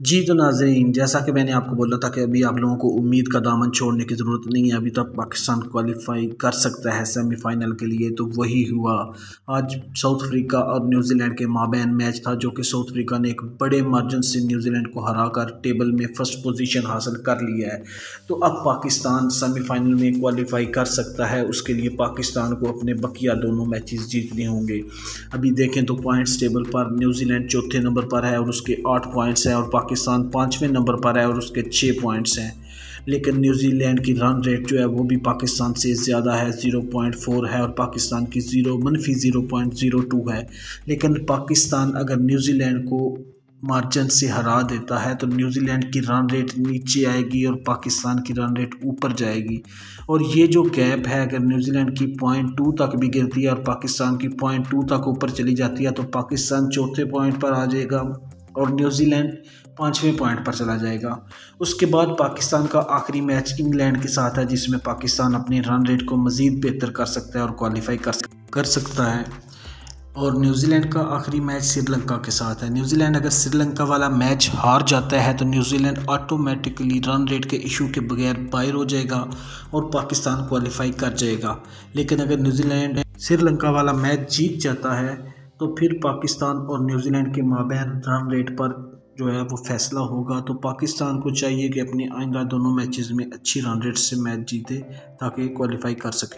जी तो नाजरीन, जैसा कि मैंने आपको बोला था कि अभी आप लोगों को उम्मीद का दामन छोड़ने की ज़रूरत नहीं है, अभी तक पाकिस्तान क्वालिफाई कर सकता है सेमीफाइनल के लिए तो वही हुआ। आज साउथ अफ्रीका और न्यूजीलैंड के माबेन मैच था, जो कि साउथ अफ्रीका ने एक बड़े मार्जिन से न्यूजीलैंड को हरा कर टेबल में फ़र्स्ट पोजीशन हासिल कर लिया है। तो अब पाकिस्तान सेमीफाइनल में क्वालिफाई कर सकता है, उसके लिए पाकिस्तान को अपने बकिया दोनों मैचेस जीतने होंगे। अभी देखें तो पॉइंट्स टेबल पर न्यूजीलैंड चौथे नंबर पर है और उसके आठ पॉइंट्स हैं और पाकिस्तान पाँचवें नंबर पर है और उसके छः पॉइंट्स हैं। लेकिन न्यूजीलैंड की रन रेट जो है, वो भी पाकिस्तान से ज़्यादा है ज़ीरो पॉइंट फोर है और पाकिस्तान की ज़ीरो मनफी ज़ीरो पॉइंट ज़ीरो टू है। लेकिन पाकिस्तान अगर न्यूजीलैंड को मार्जिन से हरा देता है तो न्यूजीलैंड की रन रेट नीचे आएगी और पाकिस्तान की रन रेट ऊपर जाएगी। और ये जो गैप है, अगर न्यूजीलैंड की पॉइंट टू तक भी गिरती है और पाकिस्तान की पॉइंट टू तक ऊपर चली जाती है तो पाकिस्तान चौथे पॉइंट पर आ जाएगा। और न्यूजीलैंड पाँचवें पॉइंट पर चला जाएगा। उसके बाद पाकिस्तान का आखिरी मैच इंग्लैंड के साथ है, जिसमें पाकिस्तान अपने रन रेट को मज़ीद बेहतर कर सकता है और क्वालिफाई कर कर सकता है। और न्यूजीलैंड का आखिरी मैच श्रीलंका के साथ है। न्यूजीलैंड अगर श्रीलंका वाला मैच हार जाता है तो New Zealand automatically run rate के इशू के बगैर बाहर हो जाएगा और पाकिस्तान क्वालिफाई कर जाएगा। लेकिन अगर न्यूजीलैंड श्रीलंका वाला मैच जीत जाता है तो फिर पाकिस्तान और न्यूजीलैंड के माबेन रन रेट पर जो है वो फैसला होगा। तो पाकिस्तान को चाहिए कि अपने आइंदा दोनों मैचेस में अच्छी रन रेट से मैच जीते ताकि क्वालिफाई कर सके।